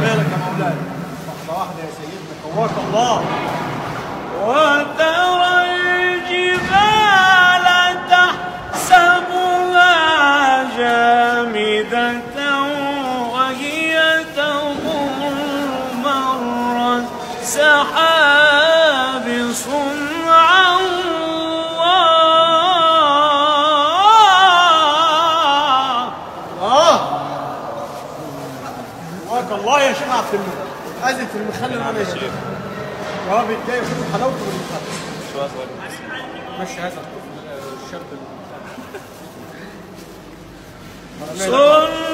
بالك يا مولاي واحدة واحدة يا سيدنا. قواك الله. السحاب صنع الله. آه قواك الله يا شيخ عبد المنعم أزت المخلل أنا يا شيخ. جوابي الجاي وشوف حلاوته بالمخلل ماشي هذا. الشاب صنع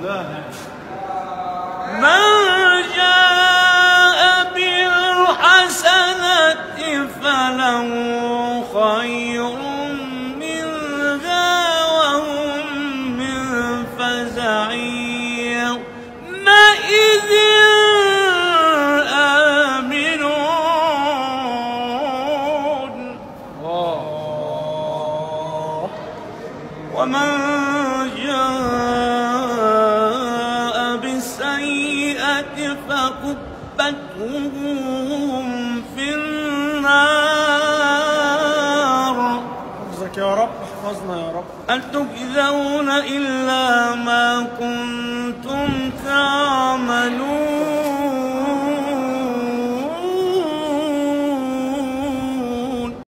من جاء بالحسنة فله خير منها وهم من فزع. يومئذ آمنون. ومن جاء فكبت وجوههم في النار. حفظك يا رب احفظنا يا رب. هل تجزون إلا ما كنتم